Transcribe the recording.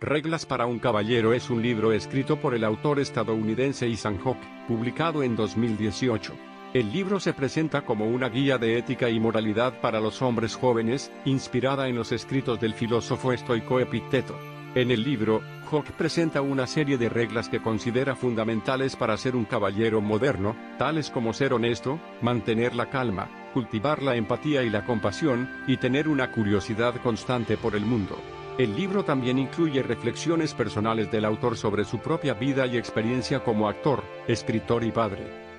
Reglas para un caballero es un libro escrito por el autor estadounidense Ethan Hawke, publicado en 2018. El libro se presenta como una guía de ética y moralidad para los hombres jóvenes, inspirada en los escritos del filósofo estoico Epicteto. En el libro, Hawke presenta una serie de reglas que considera fundamentales para ser un caballero moderno, tales como ser honesto, mantener la calma, cultivar la empatía y la compasión, y tener una curiosidad constante por el mundo. El libro también incluye reflexiones personales del autor sobre su propia vida y experiencia como actor, escritor y padre.